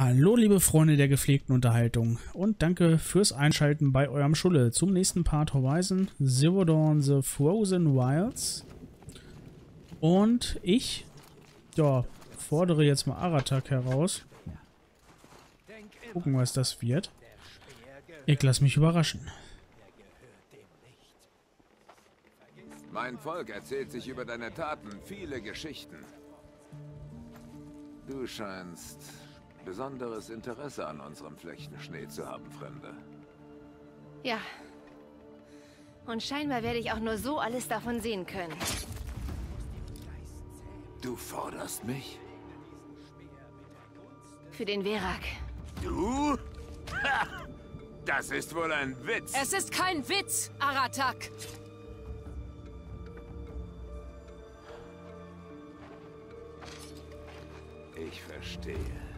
Hallo liebe Freunde der gepflegten Unterhaltung und danke fürs Einschalten bei eurem Schulle zum nächsten Part Horizon Zero Dawn The Frozen Wilds. Und ich, ja, fordere jetzt mal Aratak heraus. Gucken, was das wird. Ich lasse mich überraschen. Mein Volk erzählt sich über deine Taten viele Geschichten. Du scheinst besonderes Interesse an unserem Flechten zu haben, Fremde. Ja. Und scheinbar werde ich auch nur so alles davon sehen können. Du forderst mich? Für den Verak. Du? Ha! Das ist wohl ein Witz. Es ist kein Witz, Aratak. Ich verstehe.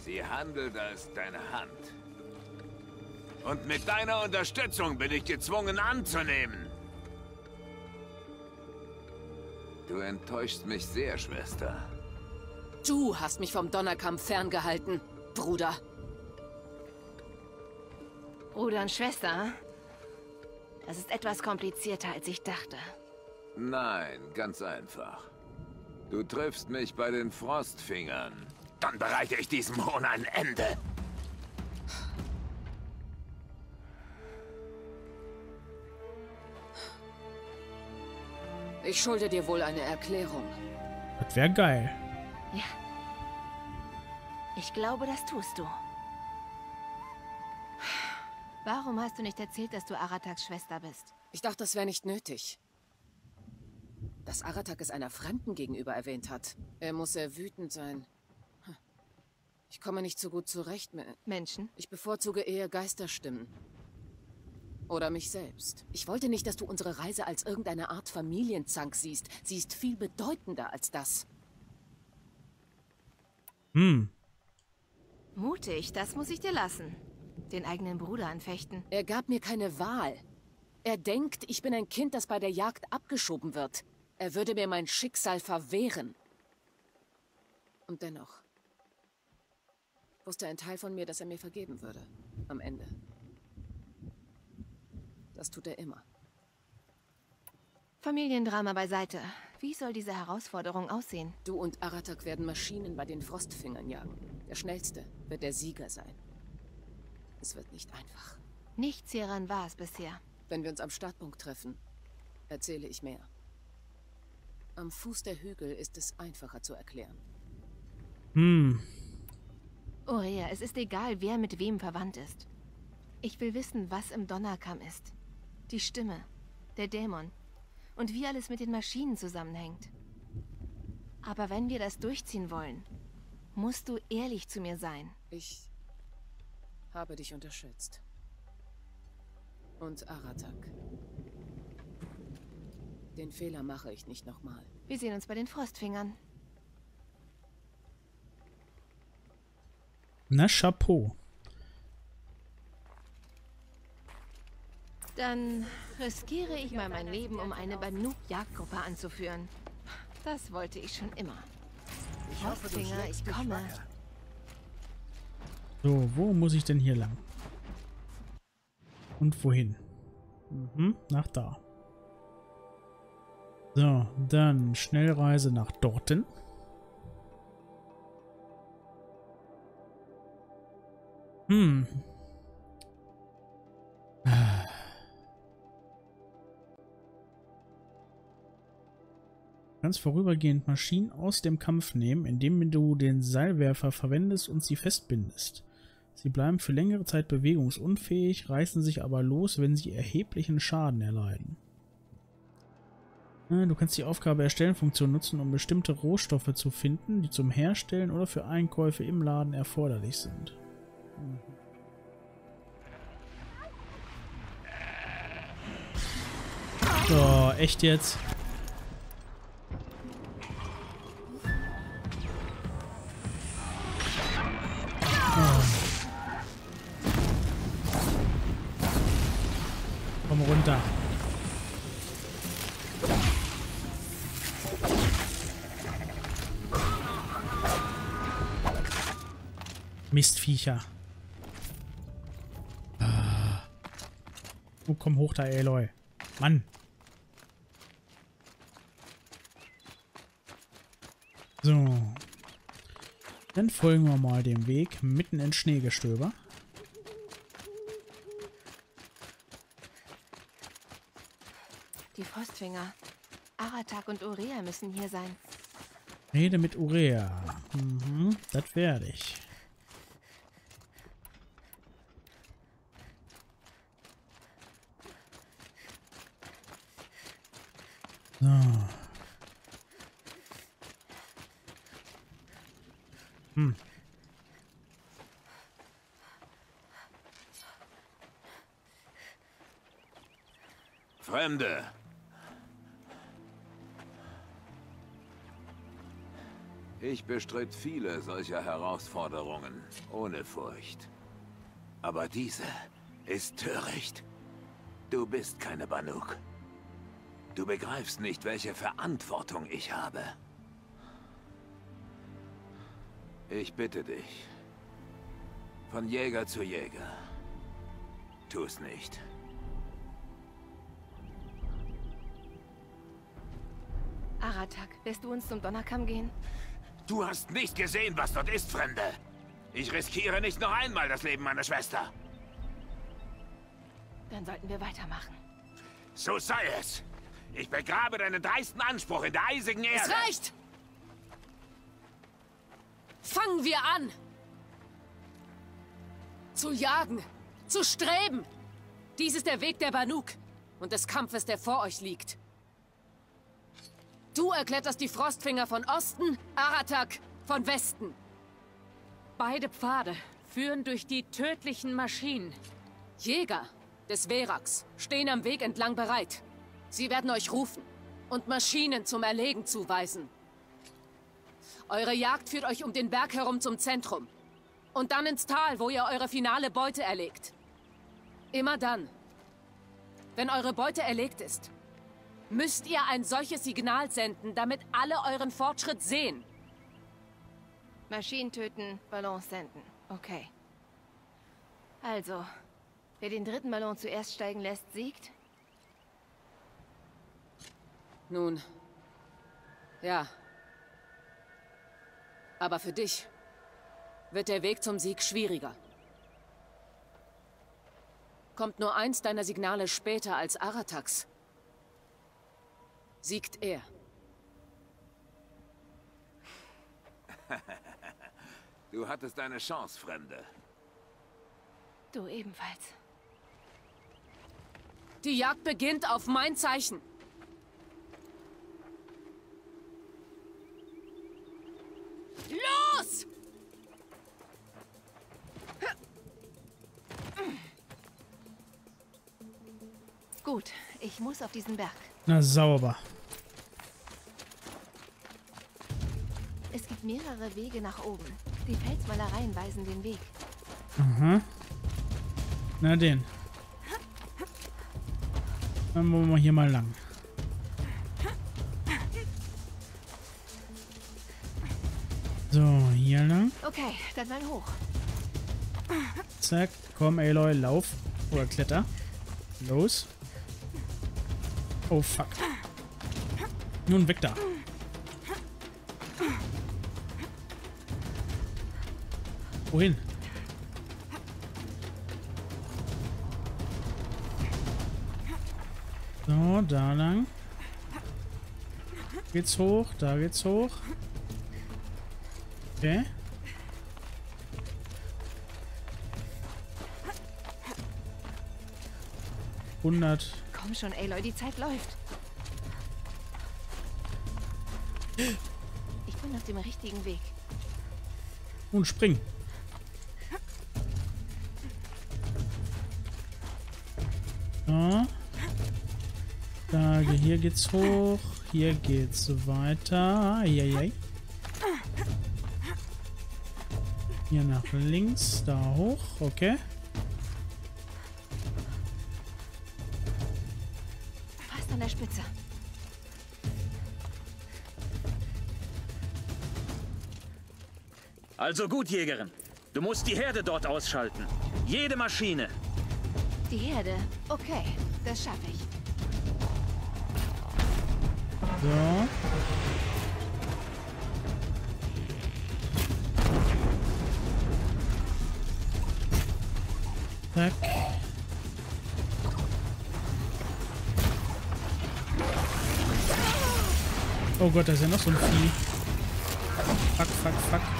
Sie handelt als deine Hand. Und mit deiner Unterstützung bin ich gezwungen anzunehmen. Du enttäuschst mich sehr, Schwester. Du hast mich vom Donnerkampf ferngehalten, Bruder. Bruder und Schwester? Das ist etwas komplizierter, als ich dachte. Nein, ganz einfach. Du triffst mich bei den Frostfingern. Dann bereite ich diesem Hohn ein Ende. Ich schulde dir wohl eine Erklärung. Das wäre geil. Ja. Ich glaube, das tust du. Warum hast du nicht erzählt, dass du Arataks Schwester bist? Ich dachte, das wäre nicht nötig. Dass Aratak es einer Fremden gegenüber erwähnt hat. Er muss sehr wütend sein. Ich komme nicht so gut zurecht mit Menschen. Ich bevorzuge eher Geisterstimmen. Oder mich selbst. Ich wollte nicht, dass du unsere Reise als irgendeine Art Familienzank siehst. Sie ist viel bedeutender als das. Hm. Mutig, das muss ich dir lassen. Den eigenen Bruder anfechten. Er gab mir keine Wahl. Er denkt, ich bin ein Kind, das bei der Jagd abgeschoben wird. Er würde mir mein Schicksal verwehren. Und dennoch wusste ein Teil von mir, dass er mir vergeben würde. Am Ende. Das tut er immer. Familiendrama beiseite. Wie soll diese Herausforderung aussehen? Du und Aratak werden Maschinen bei den Frostfingern jagen. Der Schnellste wird der Sieger sein. Es wird nicht einfach. Nichts hieran war es bisher. Wenn wir uns am Startpunkt treffen, erzähle ich mehr. Am Fuß der Hügel ist es einfacher zu erklären. Hm. Orea, es ist egal, wer mit wem verwandt ist. Ich will wissen, was im Donnerkamm ist. Die Stimme, der Dämon und wie alles mit den Maschinen zusammenhängt. Aber wenn wir das durchziehen wollen, musst du ehrlich zu mir sein. Ich habe dich unterschätzt. Und Aratak. Den Fehler mache ich nicht nochmal. Wir sehen uns bei den Frostfingern. Na, Chapeau. Dann riskiere ich mal mein Leben, um eine Banuk-Jagdgruppe anzuführen. Das wollte ich schon immer. Ich hoffe, Finger, ich komme. So, wo muss ich denn hier lang? Und wohin? Mhm, nach da. So, dann Schnellreise nach Dorten. Hm. Kannst vorübergehend Maschinen aus dem Kampf nehmen, indem du den Seilwerfer verwendest und sie festbindest. Sie bleiben für längere Zeit bewegungsunfähig, reißen sich aber los, wenn sie erheblichen Schaden erleiden. Du kannst die Aufgabe Erstellen-Funktion nutzen, um bestimmte Rohstoffe zu finden, die zum Herstellen oder für Einkäufe im Laden erforderlich sind. So, echt jetzt? Komm runter. Mistviecher. Oh, komm hoch da, Aloy. Mann. So. Dann folgen wir mal dem Weg mitten ins Schneegestöber. Die Frostfinger. Aratak und Urea müssen hier sein. Rede mit Urea. Mhm, das werde ich. Fremde. Ich bestritt viele solcher Herausforderungen ohne Furcht. Aber diese ist töricht. Du bist keine Banuk. Du begreifst nicht, welche Verantwortung ich habe. Ich bitte dich. Von Jäger zu Jäger. Tu's nicht. Aratak, lässt du uns zum Donnerkamm gehen? Du hast nicht gesehen, was dort ist, Fremde. Ich riskiere nicht noch einmal das Leben meiner Schwester. Dann sollten wir weitermachen. So sei es. Ich begrabe deinen dreisten Anspruch in der eisigen Erde. Es reicht! Fangen wir an! Zu jagen, zu streben! Dies ist der Weg der Banuk und des Kampfes, der vor euch liegt. Du erkletterst die Frostfinger von Osten, Aratak von Westen. Beide Pfade führen durch die tödlichen Maschinen. Jäger des Verax stehen am Weg entlang bereit. Sie werden euch rufen und Maschinen zum Erlegen zuweisen. Eure Jagd führt euch um den Berg herum zum Zentrum. Und dann ins Tal, wo ihr eure finale Beute erlegt. Immer dann, wenn eure Beute erlegt ist, müsst ihr ein solches Signal senden, damit alle euren Fortschritt sehen. Maschinen töten, Ballons senden. Okay. Also, wer den dritten Ballon zuerst steigen lässt, siegt? Nun, ja. Aber für dich wird der Weg zum Sieg schwieriger. Kommt nur eins deiner Signale später als Aratax, siegt er. Du hattest deine Chance, Fremde. Du ebenfalls. Die Jagd beginnt auf mein Zeichen. Los! Gut, ich muss auf diesen Berg. Na, sauber. Es gibt mehrere Wege nach oben. Die Felsmalereien weisen den Weg. Aha. Na den. Dann wollen wir hier mal lang. So, hier lang. Okay, dann mal hoch. Zack. Komm, Aloy, lauf. Oder kletter. Los. Oh, fuck. Nun weg da. Wohin? So, da lang. Geht's hoch, da geht's hoch. Okay. Hundert. Komm schon, Aloy, die Zeit läuft. Ich bin auf dem richtigen Weg. Und spring. So. Da, hier geht's hoch. Hier geht's weiter. Eieiei. Hier nach links, da hoch. Okay. Also gut, Jägerin. Du musst die Herde dort ausschalten. Jede Maschine. Die Herde. Okay, das schaffe ich. So. Zack. Oh Gott, da ist ja noch so ein Vieh. Fuck, fuck, fuck.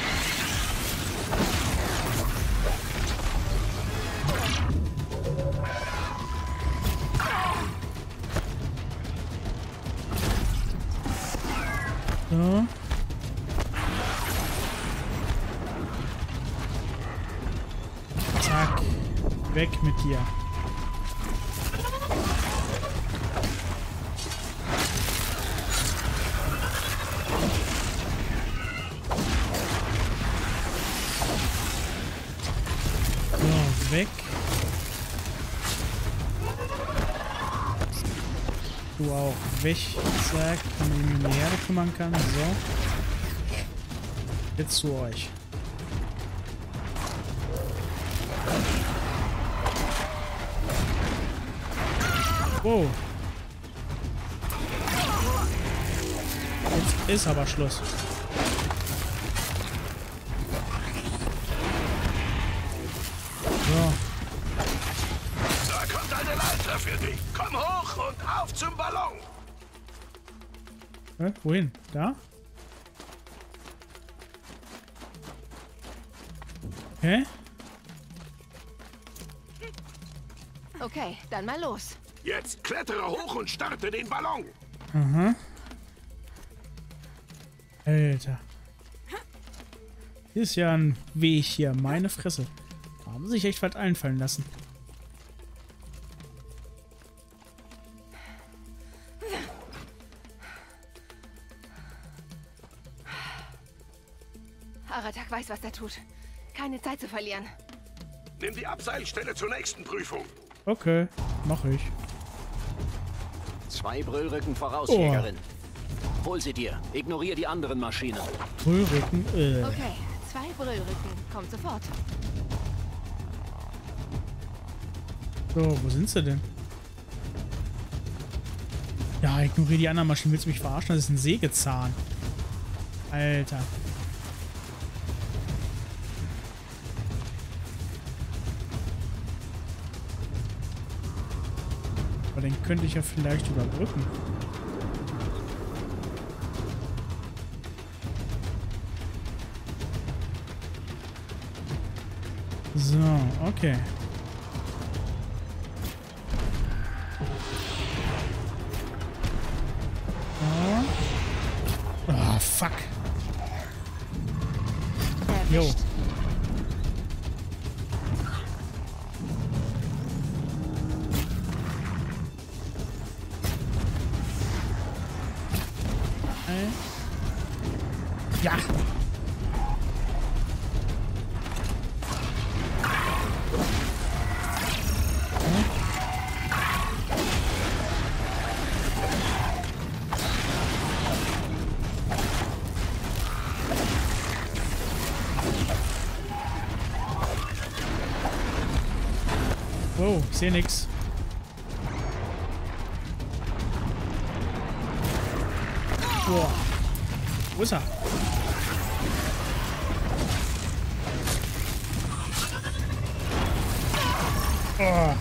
weg. Zack, um die Herde kümmern kann. So. Jetzt zu euch. Wow. Jetzt ist aber Schluss. Hä? Wohin? Da? Hä? Okay, dann mal los. Jetzt klettere hoch und starte den Ballon. Aha. Alter. Hier ist ja ein Weg hier. Meine Fresse. Da haben sie sich echt was einfallen lassen. Aratak weiß, was er tut. Keine Zeit zu verlieren. Nimm die Abseilstelle zur nächsten Prüfung. Okay, mach ich. Zwei Brüllrücken voraus, Oh. Jägerin. Hol sie dir. Ignoriere die anderen Maschinen. Brüllrücken, äh. Okay, zwei Brüllrücken. Kommt sofort. So, wo sind sie denn? Ja, ignoriere die anderen Maschinen. Willst du mich verarschen? Das ist ein Sägezahn. Alter. Den könnte ich ja vielleicht überbrücken. So, okay. Ah, fuck. Jo. Sehe nix. Boah. Wo ist er? Oh.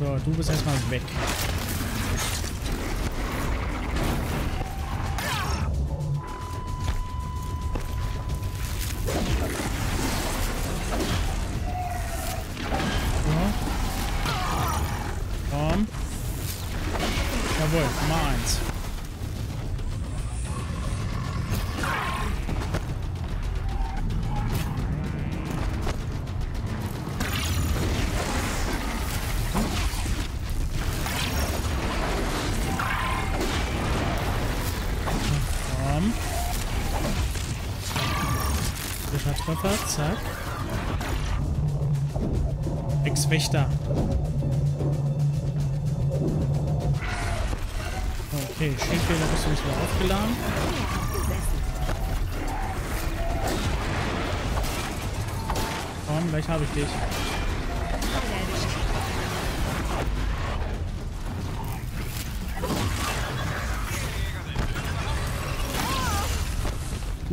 So, du bist erstmal weg. Treffer, zack. Ex-Wächter. Okay, Schildfehler bist du nicht mehr aufgeladen. Komm, gleich habe ich dich.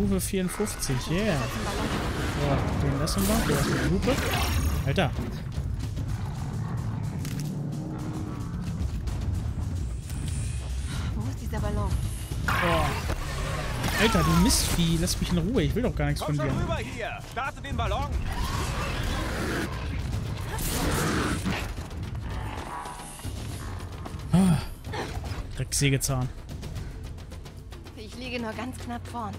Stufe 54, yeah. So, den lassen wir. Der ist eine Lupe. Alter. Wo ist dieser Ballon? Boah. Alter, du Mistvieh. Lass mich in Ruhe. Ich will doch gar nichts Komm von schon dir. rüber hier! Starte den Ballon! Drecksägezahn. Ich liege nur ganz knapp vorn.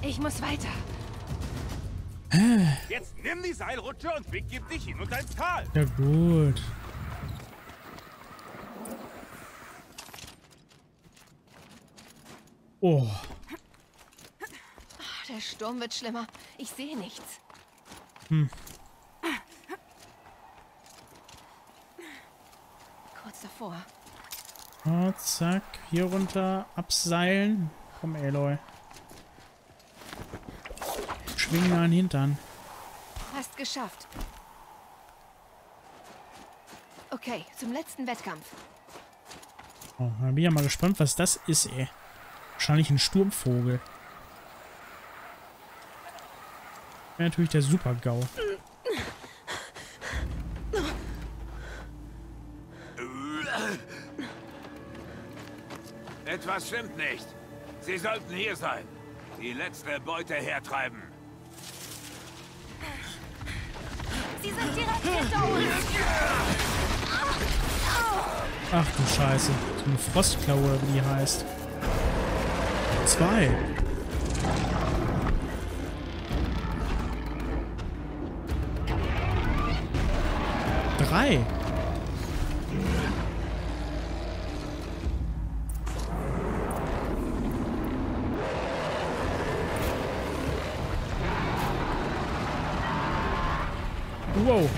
Ich muss weiter. Jetzt nimm die Seilrutsche und begib dich hinunter ins Tal! Ja gut. Oh. Der Sturm wird schlimmer. Ich sehe nichts. Kurz davor. Oh, zack. Hier runter. Abseilen. Komm, Aloy. Schwingen an den Hintern. Fast geschafft. Okay, zum letzten Wettkampf. Oh, dann bin ich ja mal gespannt, was das ist, ey. Wahrscheinlich ein Sturmvogel. Wäre natürlich der Super-GAU. Etwas stimmt nicht. Sie sollten hier sein. Die letzte Beute hertreiben. Ach du Scheiße. So eine Frostklaue, wie die heißt. Zwei. Drei. Wow.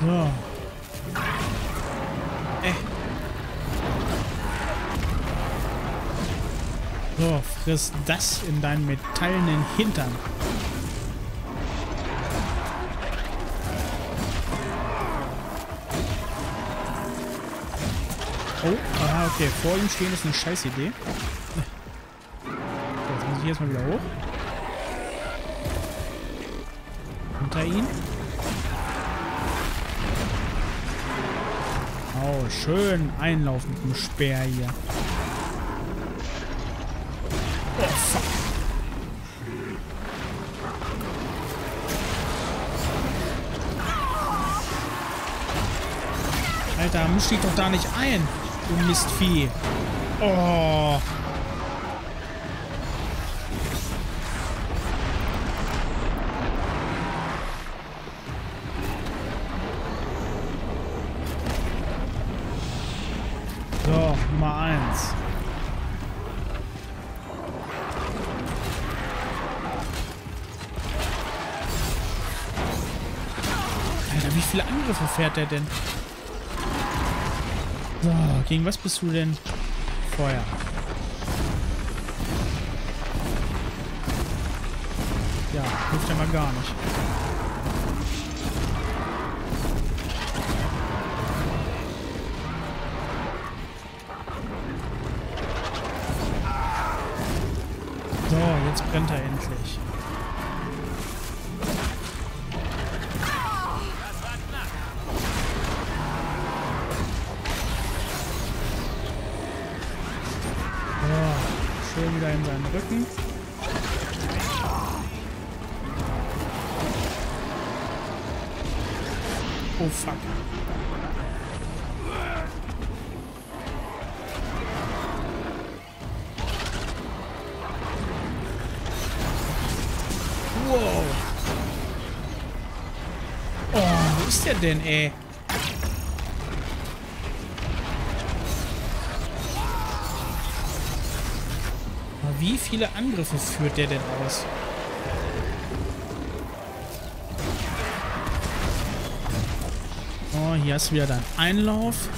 So. Äh. So, friss das in deinen metallenen Hintern. Oh, okay. Vor ihm stehen ist eine scheiß Idee. Jetzt muss ich erstmal wieder hoch. Hinter ihn. Oh, schön Einlauf mit dem Speer hier. Alter, misch dich doch da nicht ein, du Mistvieh. Oh. So, Nummer eins. Alter, wie viele Angriffe fährt der denn? Gegen was bist du denn? Feuer. Ja, hilft ja mal gar nicht. So, jetzt brennt er endlich. Seinen Rücken. Oh fuck. Wow. Oh, wo ist der denn, ey? wie viele Angriffe führt der denn aus? Oh, hier hast du wieder deinen Einlauf.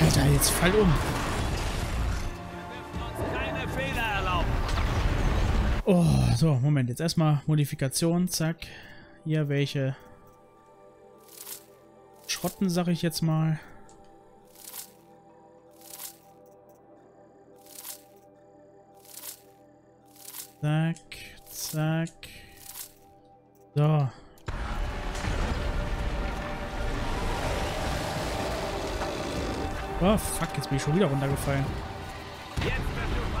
Alter, jetzt fall um. Oh so, Moment. Jetzt erstmal Modifikation. Zack. Hier welche Schrotten, sag ich jetzt mal. Zack, zack. So. Oh, fuck, jetzt bin ich schon wieder runtergefallen. Jetzt wirst du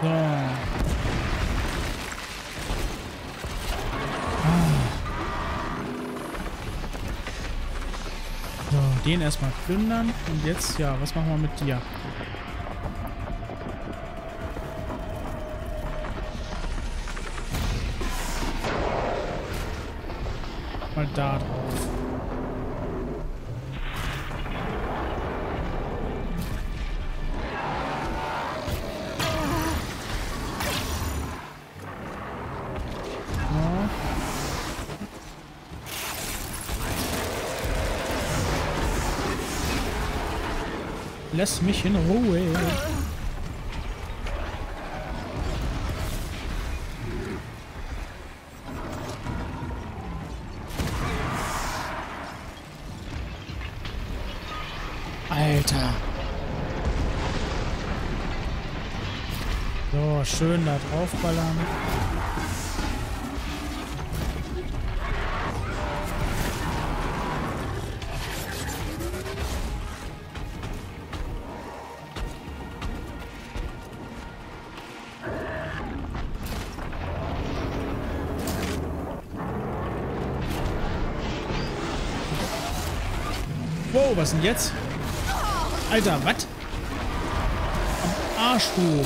So. Ah. So, den erstmal plündern. Und jetzt, ja, was machen wir mit dir? Lass mich in Ruhe. Alter. So, schön da draufballern. Was denn jetzt? Alter, was? Am Arsch, du.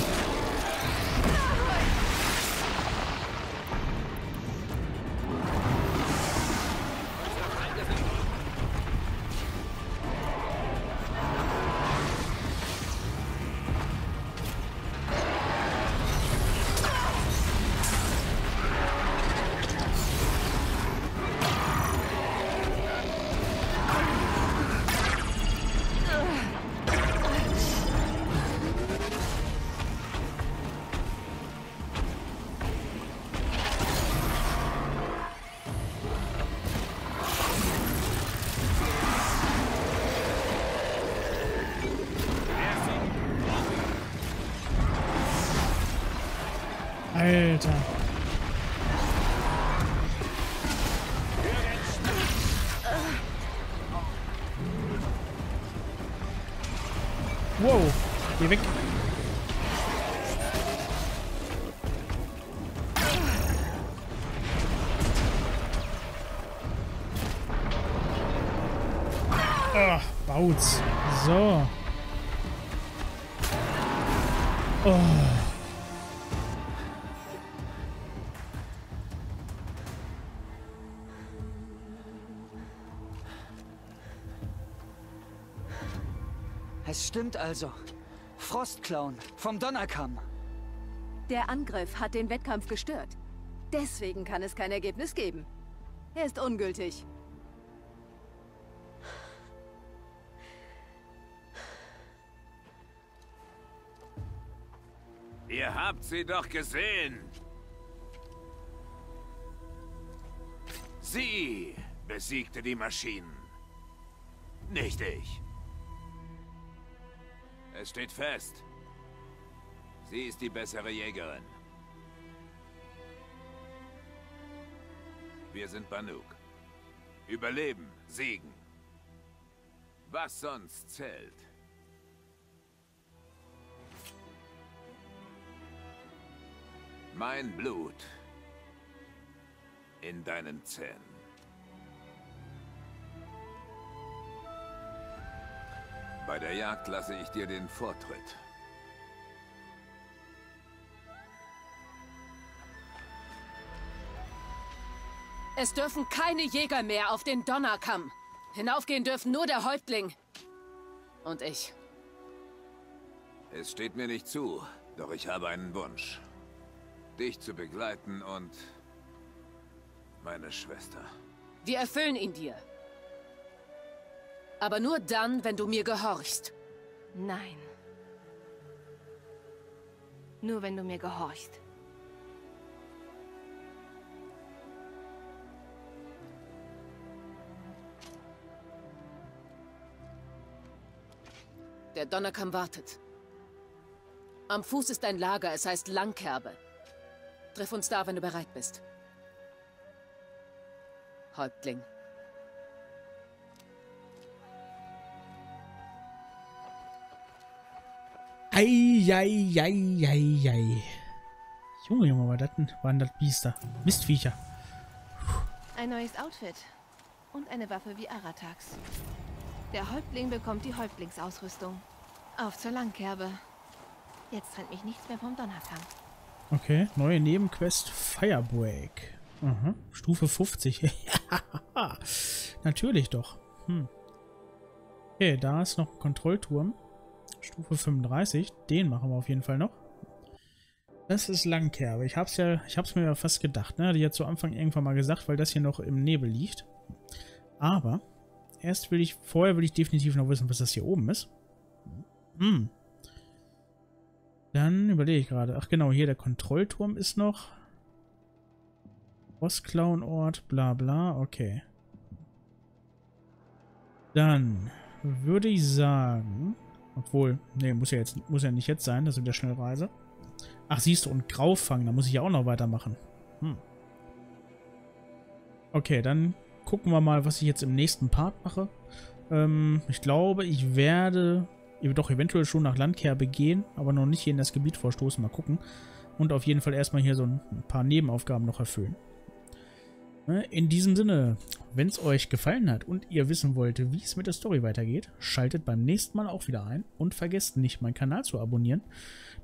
Wow, geh weg. Ach, Bautz. So. Oh. Stimmt also. Frostclown vom Donnerkamm. Der Angriff hat den Wettkampf gestört. Deswegen kann es kein Ergebnis geben. Er ist ungültig. Ihr habt sie doch gesehen. Sie besiegte die Maschinen. Nicht ich. Es steht fest. Sie ist die bessere Jägerin. Wir sind Banuk. Überleben, siegen. Was sonst zählt. Mein Blut in deinen Zähnen. Bei der Jagd lasse ich dir den Vortritt. Es dürfen keine Jäger mehr auf den Donnerkamm. Hinaufgehen dürfen nur der Häuptling. Und ich. Es steht mir nicht zu, doch ich habe einen Wunsch. Dich zu begleiten und... meine Schwester. Wir erfüllen ihn dir. Aber nur dann, wenn du mir gehorchst. Nein. Nur wenn du mir gehorchst. Der Donnerkamm wartet. Am Fuß ist ein Lager, es heißt Langkerbe. Triff uns da, wenn du bereit bist. Häuptling. Eieieiei. Junge, Junge, war das, waren das Biester. Mistviecher. Ein neues Outfit. Und eine Waffe wie Aratax. Der Häuptling bekommt die Häuptlingsausrüstung. Auf zur Langkerbe. Jetzt trennt mich nichts mehr vom Donnerkamm. Okay, neue Nebenquest Firebreak. Aha, Stufe 50. Natürlich doch. Hm. Okay, da ist noch ein Kontrollturm. Stufe 35. Den machen wir auf jeden Fall noch. Das ist Langkerbe. Ich hab's ja, ich hab's mir ja fast gedacht, ne? Die hat zu Anfang irgendwann mal gesagt, weil das hier noch im Nebel liegt. Aber erst will ich, vorher will ich definitiv noch wissen, was das hier oben ist. Hm. Dann überlege ich gerade. Ach genau, hier der Kontrollturm ist noch. Bossclown-Ort, bla bla, okay. Dann würde ich sagen, obwohl, nee, muss ja jetzt muss ja nicht jetzt sein, das ist der Schnellreise. Ach, siehst du, und Graufang, da muss ich ja auch noch weitermachen. Hm. Okay, dann gucken wir mal, was ich jetzt im nächsten Part mache. Ähm, ich glaube, ich werde doch eventuell schon nach Landkerbe gehen, aber noch nicht hier in das Gebiet vorstoßen. Mal gucken. Und auf jeden Fall erstmal hier so ein paar Nebenaufgaben noch erfüllen. Ne, in diesem Sinne, wenn es euch gefallen hat und ihr wissen wollt, wie es mit der Story weitergeht, schaltet beim nächsten Mal auch wieder ein und vergesst nicht, meinen Kanal zu abonnieren,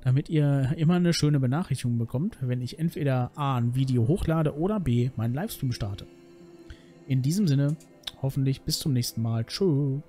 damit ihr immer eine schöne Benachrichtigung bekommt, wenn ich entweder A ein Video hochlade oder B meinen Livestream starte. In diesem Sinne, hoffentlich bis zum nächsten Mal. Tschüss.